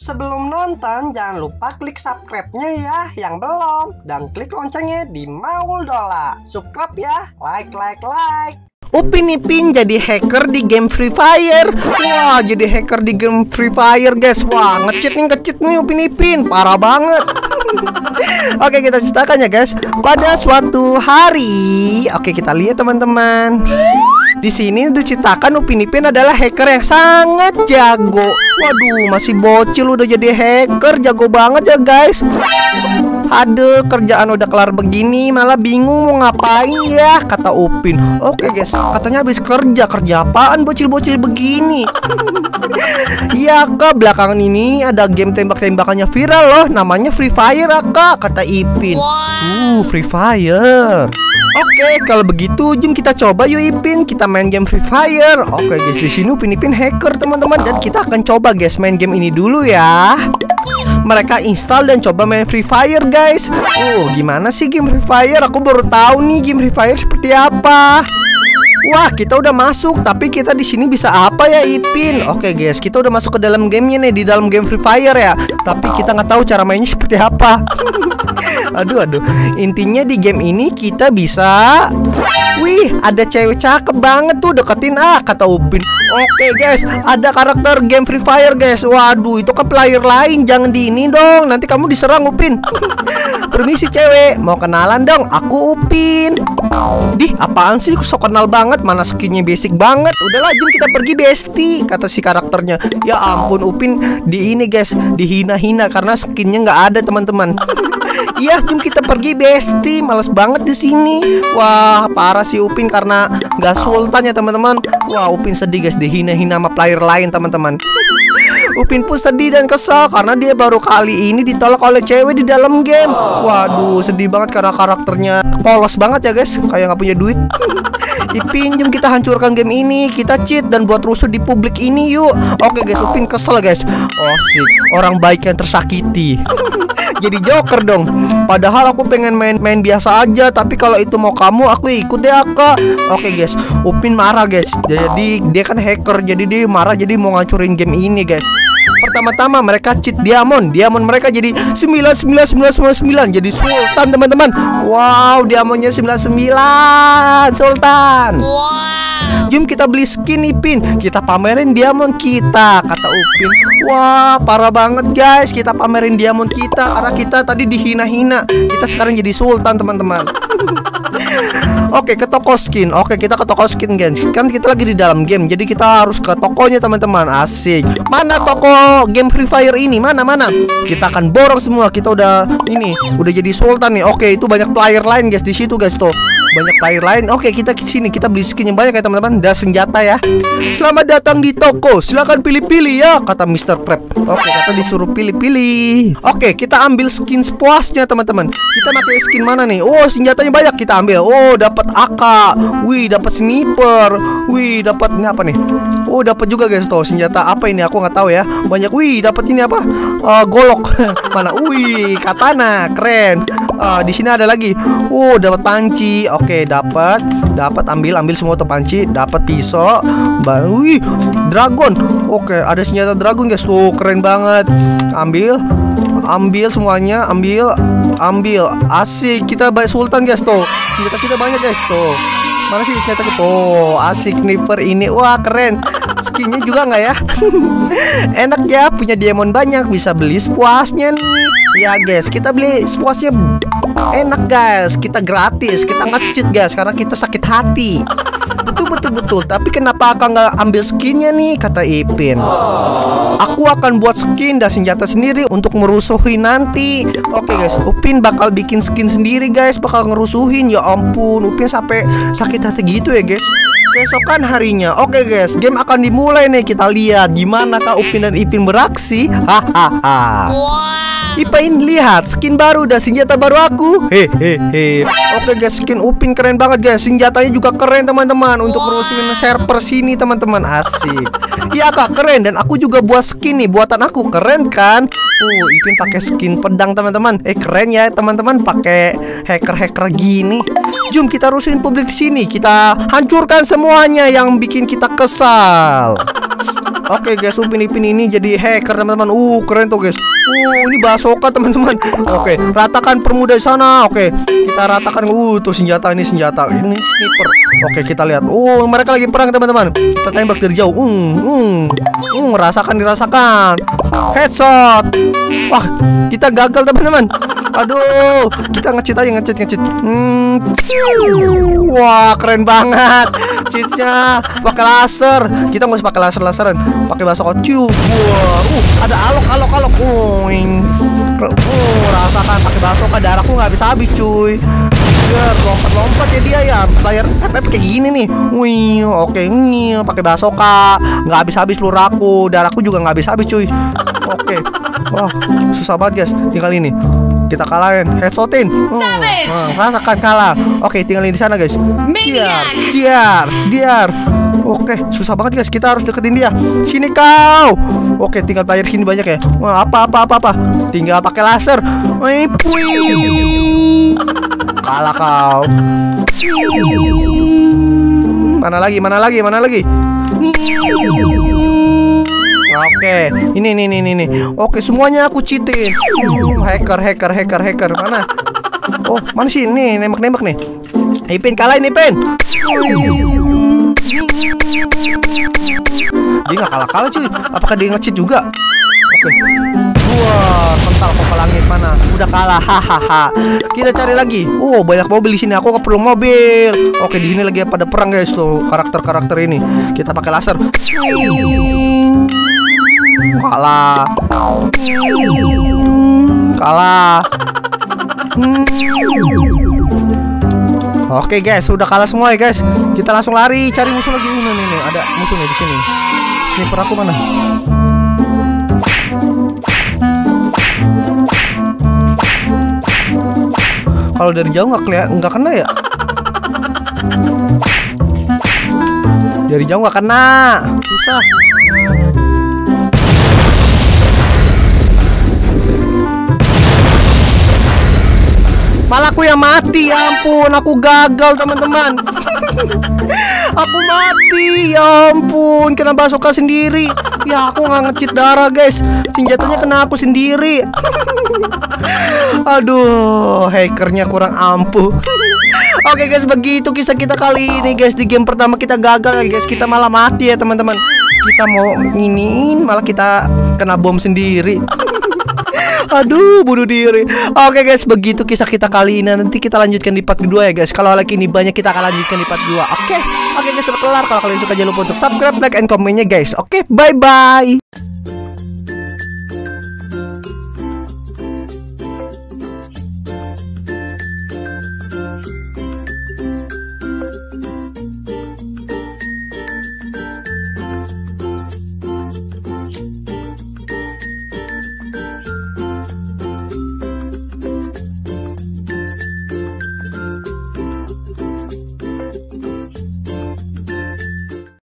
Sebelum nonton, jangan lupa klik subscribe-nya ya yang belum. Dan klik loncengnya di Maul Dola. Subscribe ya, like, like, like. Upin Ipin jadi hacker di game Free Fire. Wah jadi hacker di game Free Fire guys. Wah ngecit nih ngecit nih Upin Ipin. Parah banget Oke kita ceritakan ya guys Pada suatu hari Oke kita lihat teman-teman di sini diceritakan Upin Ipin adalah hacker yang sangat jago. Waduh, masih bocil udah jadi hacker, jago banget ya guys. Aduh, kerjaan udah kelar begini malah bingung mau ngapain ya, kata Upin. Oke guys, katanya habis kerja, kerja apaan bocil-bocil begini? Iya kak, belakangan ini ada game tembak-tembakannya viral loh, namanya Free Fire kak, kata Ipin. Uh, Free Fire. Oke, kalau begitu jom kita coba yuk Ipin, kita main game Free Fire. Oke guys, di sini Upin Ipin hacker teman-teman dan kita akan coba guys main game ini dulu ya. Mereka install dan coba main Free Fire guys. Oh, gimana sih game Free Fire? Aku baru tahu nih game Free Fire seperti apa. Wah, kita udah masuk, tapi kita di sini bisa apa ya, Ipin? Oke, guys, kita udah masuk ke dalam gamenya nih, di dalam game Free Fire ya. Tapi kita nggak tahu cara mainnya seperti apa. aduh, aduh. Intinya di game ini kita bisa Wih, ada cewek cakep banget tuh deketin ah kata Upin. Oke guys, ada karakter game Free Fire guys. Waduh, itu kan player lain, jangan di ini dong. Nanti kamu diserang Upin. Permisi cewek, mau kenalan dong? Aku Upin. Dih, apaan sih? So kenal banget, mana skinnya basic banget. Udahlah, jom kita pergi besti, kata si karakternya. Ya ampun, Upin di ini guys, dihina-hina karena skinnya nggak ada teman-teman. Iya, jom kita pergi besti. Males banget di sini. Wah, parah si Upin karena nggak sultan ya teman-teman. Wah, Upin sedih guys dihina-hina sama player lain teman-teman. Upin pun sedih dan kesal karena dia baru kali ini ditolak oleh cewek di dalam game. Waduh, sedih banget karena karakternya polos banget ya guys, kayak nggak punya duit. Ipin, jom kita hancurkan game ini. Kita cheat dan buat rusuh di publik ini yuk. Oke guys, Upin kesel guys. Oh sih, orang baik yang tersakiti jadi joker dong. Padahal aku pengen main-main biasa aja Tapi kalau itu mau kamu aku ikut deh kak Oke guys. Upin marah guys. Jadi dia kan hacker Jadi dia marah jadi mau ngancurin game ini guys. Pertama-tama mereka cheat diamond. Diamond mereka jadi 99999 Jadi sultan teman-teman. Wow diamondnya 99 Sultan. Wow Jom kita beli skin Ipin Kita pamerin diamond kita Kata Upin. Wah parah banget guys. Kita pamerin diamond kita Karena kita tadi dihina-hina. Kita sekarang jadi sultan teman-teman. Oke ke toko skin. Oke kita ke toko skin guys. Kan kita lagi di dalam game Jadi kita harus ke tokonya teman-teman. Asik. Mana toko game Free Fire ini? Mana mana? Kita akan borong semua. Kita udah ini Udah jadi sultan nih. Oke itu banyak player lain guys di situ guys tuh banyak player lain. Oke, kita ke sini. Kita beli skin yang banyak ya, teman-teman. Dan senjata ya. Selamat datang di toko. Silakan pilih-pilih ya, kata Mr. Crab. Oke, kata disuruh pilih-pilih. Oke, kita ambil skin sepuasnya, teman-teman. Kita pakai skin mana nih? Oh, senjatanya banyak kita ambil. Oh, dapat AK. Wih, dapat sniper. Wih, dapat ini apa nih? Oh, dapat juga guys tuh senjata apa ini? Aku nggak tahu ya. Banyak. Wih, dapat ini apa? Uh, golok. mana? Wih, katana. Keren. Uh, di sini ada lagi. Oh, dapat panci. Oke, dapat, dapat ambil ambil semua tuh panci, dapat pisau. Wih, dragon. Oke, ada senjata dragon guys. Tuh, keren banget. Ambil, ambil semuanya, ambil, ambil. Asik, kita baik sultan guys tuh. Senjata kita banyak guys tuh. Mana sih senjata kita? Tuh, asik sniper ini. Wah, keren. Skinnya juga nggak ya? Enak ya, punya diamond banyak, bisa beli sepuasnya nih. Ya guys, kita beli sepuasnya Enak guys, kita gratis, kita ngecit guys karena kita sakit hati. Betul betul betul. Tapi kenapa akang nggak ambil skinnya nih? Kata Ipin. Aku akan buat skin dan senjata sendiri untuk merusuhin nanti. Oke guys, Upin bakal bikin skin sendiri guys, bakal ngerusuhin. Ya ampun, Upin sampai sakit hati gitu ya guys. Keesokan harinya, oke guys, game akan dimulai nih. Kita lihat gimana kak Upin dan Ipin beraksi. Hahaha. Wow. Ipain lihat skin baru dan senjata baru aku. Hehehe. Oke guys, skin Upin keren banget guys. Senjatanya juga keren teman-teman untuk merusuhin server sini teman-teman. Asik. Iya kak keren dan aku juga buat skin nih buatan aku keren kan? Oh, Ipin pakai skin pedang teman-teman. Eh keren ya teman-teman pakai hacker-hacker gini. Jom kita rusuhin publik sini. Kita hancurkan semuanya yang bikin kita kesal. Oke guys, Upin Ipin ini jadi hacker teman-teman. Uh, keren tuh guys. Uh, ini basoka teman-teman. Oke, ratakan permuda di sana. Oke, kita ratakan. Uh, tuh senjata ini senjata. Ini sniper. Oke, kita lihat. Uh, mereka lagi perang teman-teman. Kita tembak dari jauh. Uh, uh, uh, rasakan dirasakan. Headshot. Wah, kita gagal teman-teman. Aduh, kita ngecit aja ngecit ngecit. Hmm. Wah, keren banget. Cheatnya pakai laser. Kita nggak usah pakai laser laseran. Pakai bahasa kocyu. Wah, uh, ada alok alok alok. Uing. Uh, rasakan pakai bahasa darahku nggak habis habis cuy. Biar lompat-lompat ya dia ya. Layar FF kayak gini nih. Wih, oke nih pakai basoka. Nggak habis-habis peluru aku. Darahku juga nggak habis-habis cuy. Oke. Wah, susah banget guys. Tinggal ini kita kalahin headshotin oh, rasakan kalah oke tinggalin di sana guys diar diar diar Oke, susah banget guys. Kita harus deketin dia. Sini kau. Oke, tinggal bayar sini banyak ya. Wah, apa apa apa apa. Tinggal pakai laser. Wih, Kalah kau. Mana lagi? Mana lagi? Mana lagi? Oke, ini nih nih nih Oke, semuanya aku cheatin. Hmm, hacker, hacker, hacker, hacker. Mana? Oh, mana sih? Nih, nembak-nembak nih. Ipin kalah ini, Ipin. Dia nggak kalah-kalah cuy. Apakah dia nge-cheat juga? Oke. Wah, mental kok langit mana? Udah kalah. Hahaha. Kita cari lagi. Oh, banyak mobil di sini. Aku perlu mobil. Oke, di sini lagi pada perang guys tuh karakter-karakter ini. Kita pakai laser kalah kalah Oke guys, udah kalah semua ya guys. Kita langsung lari cari musuh lagi ini nih, nih. ada musuhnya di sini. Sniper aku mana? Kalau dari jauh nggak kelihatan, nggak kena ya? Dari jauh nggak kena, susah. Malah aku yang mati ya ampun Aku gagal teman-teman. Aku mati Ya ampun Kena basoka sendiri. Ya aku nggak ngecit darah guys. Senjatanya kena aku sendiri. Aduh Hackernya kurang ampuh. Oke guys begitu kisah kita kali ini guys. Di game pertama kita gagal guys. Kita malah mati ya teman-teman. Kita mau nginiin Malah kita kena bom sendiri Aduh, bunuh diri. Oke guys, begitu kisah kita kali ini. Nanti kita lanjutkan di part kedua ya guys. Kalau like ini banyak kita akan lanjutkan di part 2. Oke. Oke guys, sudah. Kalau kalian suka jangan lupa untuk subscribe, like, and komennya guys. Oke, bye bye.